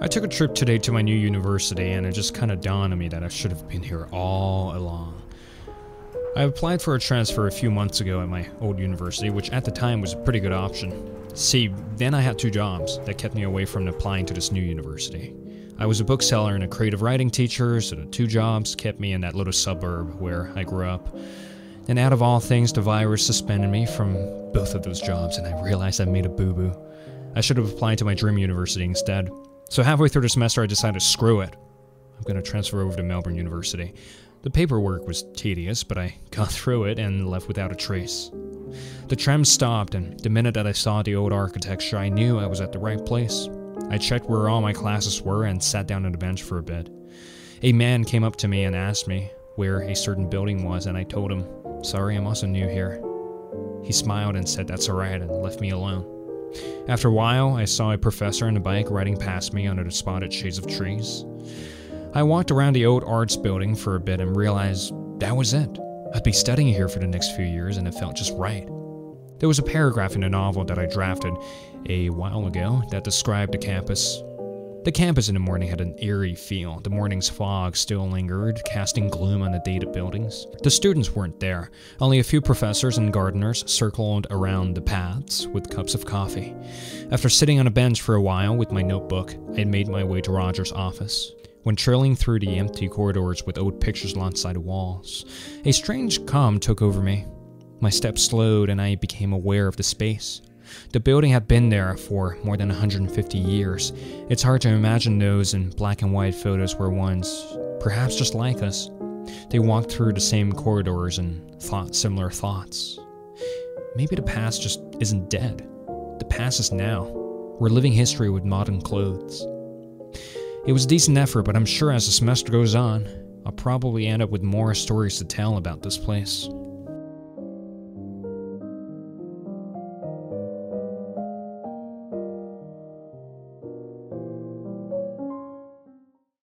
I took a trip today to my new university, and it just kind of dawned on me that I should have been here all along. I applied for a transfer a few months ago at my old university, which at the time was a pretty good option. See, then I had two jobs that kept me away from applying to this new university. I was a bookseller and a creative writing teacher, so the two jobs kept me in that little suburb where I grew up. And out of all things, the virus suspended me from both of those jobs, and I realized I made a boo boo. I should have applied to my dream university instead. So, halfway through the semester, I decided to screw it. I'm going to transfer over to Melbourne University. The paperwork was tedious, but I got through it and left without a trace. The tram stopped, and the minute that I saw the old architecture, I knew I was at the right place. I checked where all my classes were and sat down on a bench for a bit. A man came up to me and asked me where a certain building was, and I told him, Sorry, I'm also new here. He smiled and said that's alright and left me alone. After a while, I saw a professor on a bike riding past me under the spotted shades of trees. I walked around the old arts building for a bit and realized that was it. I'd be studying here for the next few years and it felt just right. There was a paragraph in a novel that I drafted a while ago that described the campus. The campus in the morning had an eerie feel. The morning's fog still lingered, casting gloom on the dated buildings. The students weren't there. Only a few professors and gardeners circled around the paths with cups of coffee. After sitting on a bench for a while with my notebook, I had made my way to Roger's office. When trailing through the empty corridors with old pictures alongside the walls, a strange calm took over me. My steps slowed and I became aware of the space. The building had been there for more than 150 years. It's hard to imagine those in black and white photos were once, perhaps just like us. They walked through the same corridors and thought similar thoughts. Maybe the past just isn't dead. The past is now. We're living history with modern clothes. It was a decent effort, but I'm sure as the semester goes on, I'll probably end up with more stories to tell about this place.